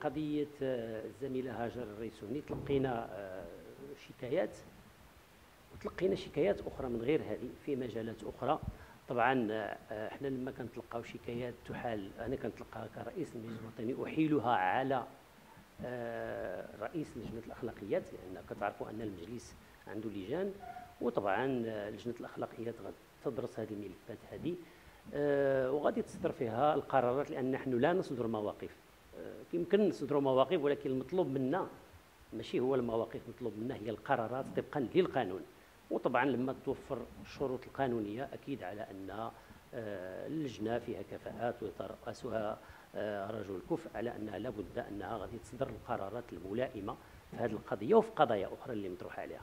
قضية آه، الزميلة هاجر الريسوني تلقينا آه، شكايات وتلقينا شكايات أخرى من غير هذه في مجالات أخرى. طبعا آه، إحنا لما كنتلقاو شكايات تحال أنا كنتلقاها كرئيس المجلس الوطني أحيلها على رئيس لجنة الأخلاقيات لأن كتعرفوا أن المجلس عنده لجان. وطبعا لجنة الأخلاقيات غتدرس هذه الملفات هذه وغادي تصدر فيها القرارات لأن نحن لا نصدر مواقف. يمكن نصدروا مواقف ولكن المطلوب منا ماشي هو المواقف المطلوب منا هي القرارات طبقا للقانون. وطبعا لما توفر الشروط القانونية أكيد على أن آه، اللجنة فيها كفاءات ويترأسها آه، رجل كفء على أنها لابد أنها غادي تصدر القرارات الملائمة في هذه القضية وفي قضايا أخرى اللي مطروحة عليها.